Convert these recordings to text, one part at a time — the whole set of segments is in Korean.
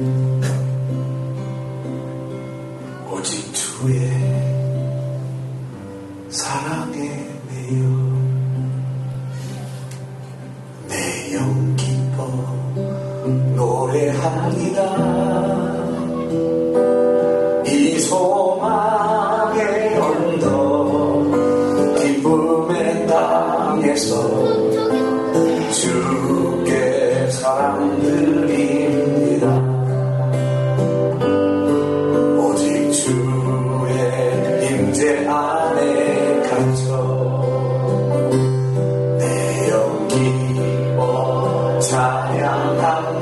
오직 주의 사랑에 매여 내 영 기뻐 노래합니다. 이 소망의 언덕 기쁨의 땅에서 주께 사랑드 영기워 찬양합니다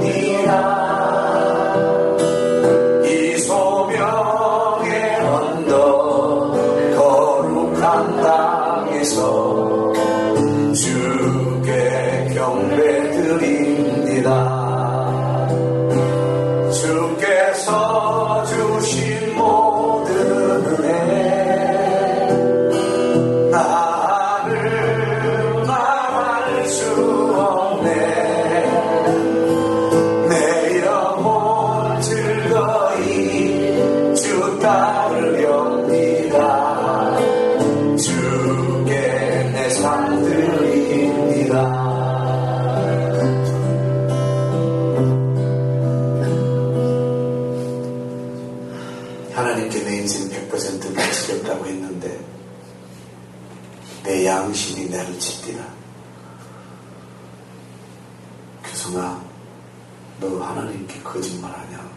하나님께 거짓말하냐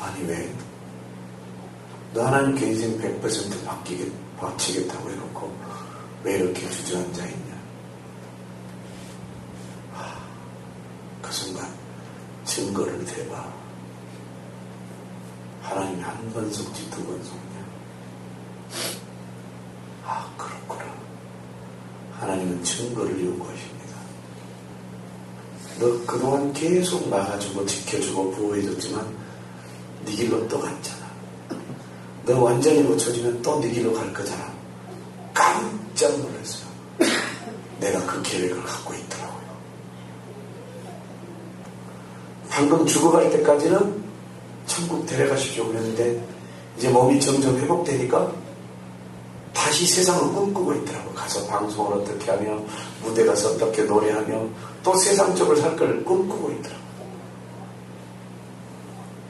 아니 왜? 너 하나님께 인생 100% 바뀌게, 바치겠다고 해놓고 왜 이렇게 주저앉아 있냐 하, 그 순간 증거를 대봐 하나님이 한 번 속지 두 번 속냐? 아, 그렇구나. 하나님은 증거를 요구하십니다. 너 그동안 계속 막아주고 지켜주고 보호해줬지만 네 길로 또 갔잖아. 너 완전히 고쳐지면 또 네 길로 갈 거잖아. 깜짝 놀랐어요. 내가 그 계획을 갖고 있더라고요. 방금 죽어갈 때까지는 천국 데려가십시오 그랬는데 이제 몸이 점점 회복되니까 다시 세상을 꿈꾸고 있더라고 가서 방송을 어떻게 하며 무대 가서 어떻게 노래하며 또 세상적으로 살 걸 꿈꾸고 있더라고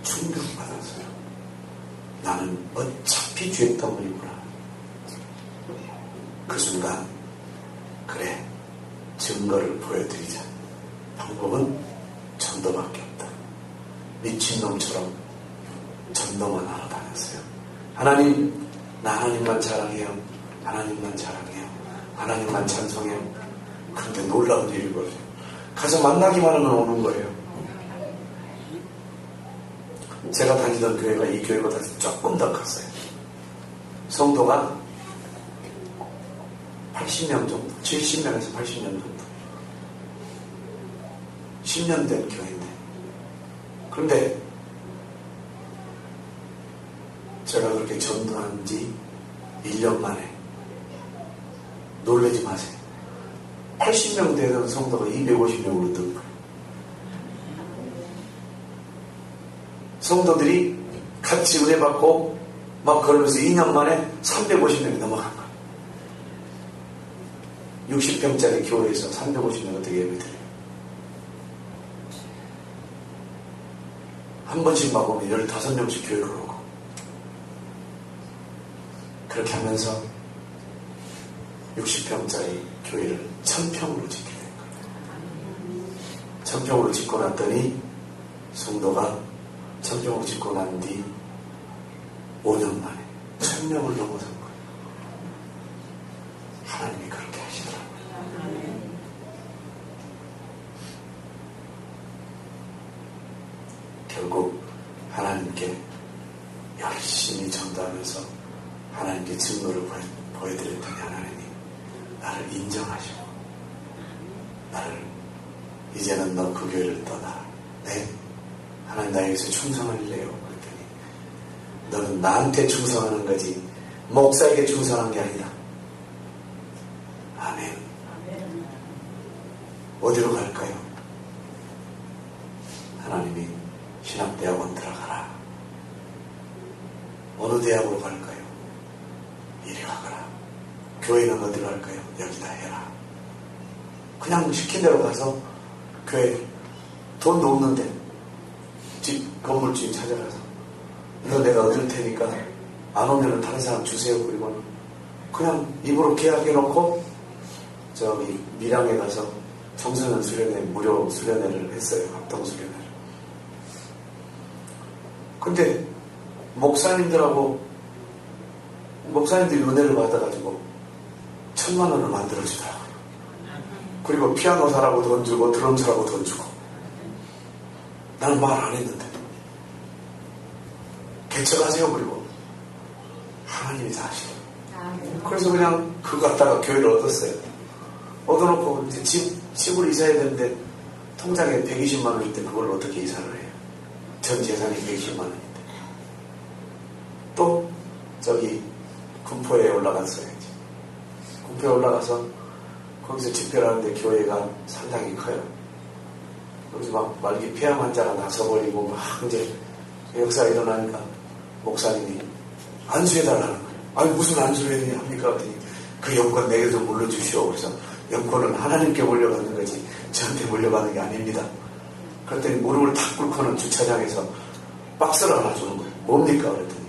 충격받았어요 나는 어차피 죄 때문이구나 그 순간 그래 증거를 보여드리자 방법은 전도밖에 없다 미친놈처럼 전도만 하러 다녔어요. 하나님, 나 하나님만 자랑해요. 하나님만 자랑해요. 하나님만 찬송해요. 그런데 놀라운 일이 벌어져요. 가서 만나기만 하면 오는 거예요. 제가 다니던 교회가 이 교회보다 조금 더 컸어요. 성도가 80명 정도, 70명에서 80명 정도. 10년 된 교회인데. 그런데 제가 그렇게 전도한 지 1년 만에 놀라지 마세요. 80명 되던 성도가 250명으로 는 거예요. 성도들이 같이 은혜 받고 막 그러면서 2년 만에 350명이 넘어간 거예요. 60평짜리 교회에서 350명 어떻게 예배 드려요? 한 번씩만 보면 15명씩 교회를 오고 그렇게 하면서 60평짜리 교회를 1000평으로 짓게 된 거예요. 1000평으로 짓고 났더니 성도가 1000평으로 짓고 난 뒤 5년 만에 1000명을 넘어선 거예요. 하나님이 그렇게 하시더라고요. 결국 하나님께 열심히 전도하면서 하나님께 증거를 보여, 드렸더니 하나님이 나를 인정하시고 나를 이제는 너 그 교회를 떠나 네 하나님 나에게서 충성할래요 그랬더니 너는 나한테 충성하는 거지 목사에게 충성한 게 아니다 아멘 어디로 갈까요? 하나님이 신학대학원 들어가라. 어느 대학으로 갈까요? 이리 가거라. 교회는 어디로 갈까요? 여기다 해라. 그냥 시킨 대로 가서 교회 돈도 없는데 집 건물 주인 찾아가서 이거 내가 얻을 테니까 안 오면은 다른 사람 주세요. 그리고 그냥 입으로 계약해 놓고 저기 밀양에 가서 청소년 수련회 무료 수련회를 했어요. 합동 수련회를. 근데 목사님들하고 목사님들이 은혜를 받아가지고 천만 원을 만들어주더라고요. 그리고 피아노 사라고 돈 주고 드럼 사라고 돈 주고 나는 말 안 했는데 개척하세요 그리고 하나님이 다 하시고 그래서 그냥 그거 갖다가 교회를 얻었어요. 얻어놓고 이제 집, 집을 이사해야 되는데 통장에 120만 원일 때 그걸 어떻게 이사를 해요? 전 재산이 120만 원인데. 또 저기 군포에 올라갔어야 지. 군포에 올라가서 거기서 집회를 하는데 교회가 상당히 커요. 거기서 막 말기 폐암 환자가 나서버리고 막 이제 역사가 일어나니까 목사님이 안수해달라는 거예요. 아니 무슨 안수를 합니까? 그랬더니 그 영권 내게 좀 물려주시오. 그래서 영권은 하나님께 물려받는 거지 저한테 물려받는 게 아닙니다. 그랬더니 무릎을 탁 꿇고는 주차장에서 박스를 하나 주는 거예요. 뭡니까? 그랬더니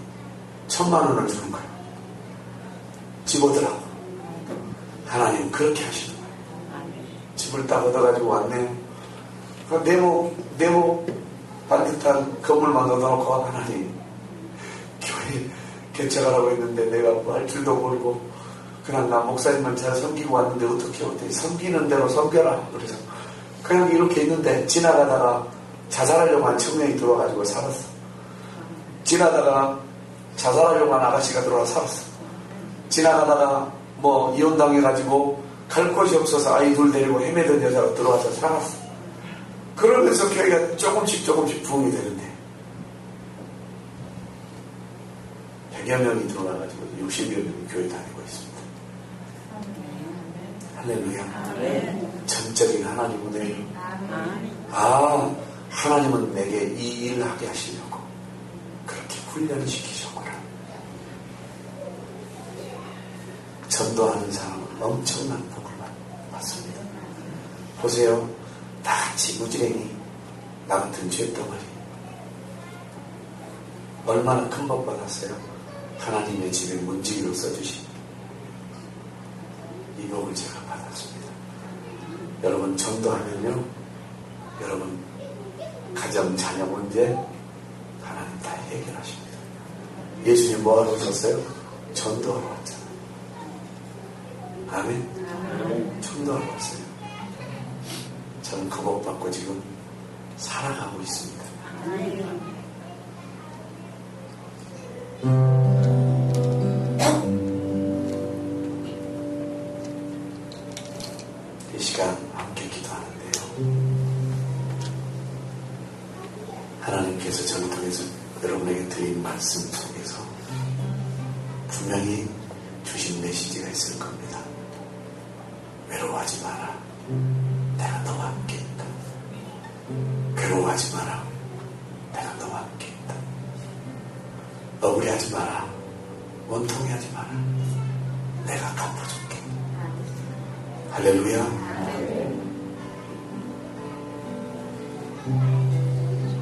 천만 원을 주는 거예요. 집어들라고. 하나님 그렇게 하시는 거예요. 집을 딱 얻어가지고 왔네. 그 네모, 네모 반듯한 건물만 얻어놓고 하나님. 교회 개척하라고 했는데 내가 뭐 할 줄도 모르고 그냥 나 목사님만 잘 섬기고 왔는데 어떻게 어떻게 섬기는 대로 섬겨라. 그래서 그냥 이렇게 있는데 지나가다가 자살하려고 한 청년이 들어와가지고 살았어. 지나다가 자살하려고 한 아가씨가 들어와 살았어. 지나가다가 뭐 이혼당해가지고 갈 곳이 없어서 아이 둘 데리고 헤매던 여자가 들어와서 살았어 그러면서 교회가 조금씩 조금씩 부흥이 되는데 100여 명이 들어와가지고 60여 명이 교회 다니고 있습니다. 할렐루야. 전적인 하나님 은혜. 아, 하나님은 내게 이 일을 하게 하시려고 그렇게 훈련을 시키셨구나. 전도하는 사람은 엄청난 복을 받습니다. 보세요. 다 같이 무지랭이, 나 같은 죄덩어리. 얼마나 큰 복 받았어요? 하나님의 집에 문지기로 써주신 이 복을 제가 받았습니다. 여러분 전도하면요, 여러분 가정 자녀 문제 하나님 다 해결하십니다. 예수님 뭐하러 오셨어요? 전도하러 왔잖 아멘. 왔어요. 저는 그 복 받고 지금 살아가고 있습니다. 이 시간 함께 기도하는데요. 하나님께서 저를 통해서 여러분에게 드린 말씀 속에서 분명히 주신 메시지가 있을 겁니다. 외로워하지 마라. 내가 너와 함께 있다. 괴로워하지 마라. 내가 너와 함께 있다. 억울해하지 마라. 원통해하지 마라. 내가 갚아줄게. 할렐루야.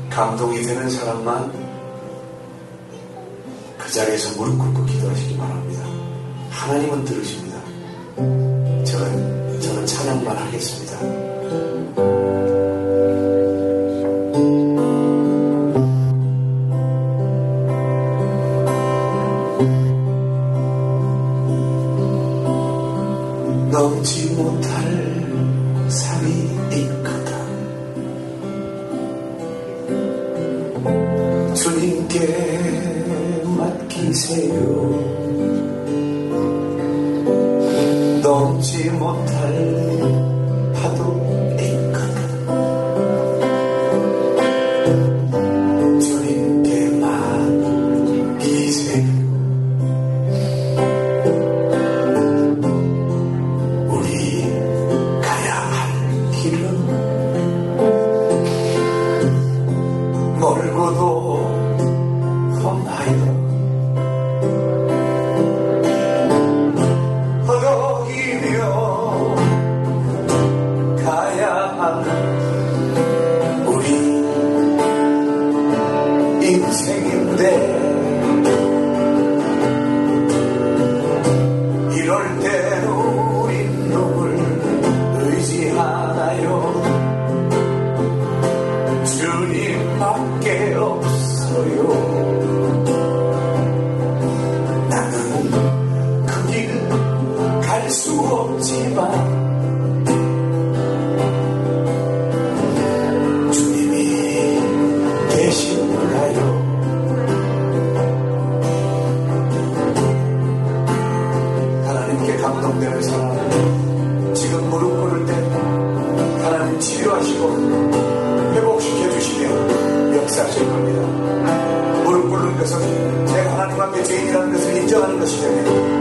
감동이 되는 사람만 그 자리에서 무릎 꿇고 기도하시기 바랍니다. 하나님은 들으십니다. 찬양만 하겠습니다. 넘지 못할 삶이 있거든 주님께 맡기세요 세계 무대 이럴 때로 우리 누굴 의지하나요? 주님밖에 없어요. 나는 그 길을 갈 수 없지만 치료하시고 회복시켜 주시며 역사하실 겁니다. 무릎 꿇는 것은 제 하나님 앞에 죄인이라는 것을 인정하는 것이잖아요.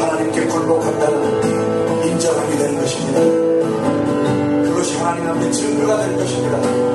하나님께 굴복한다는 인정하게 되는 것입니다. 그것이 하나님 앞에 증거가 되는 것입니다.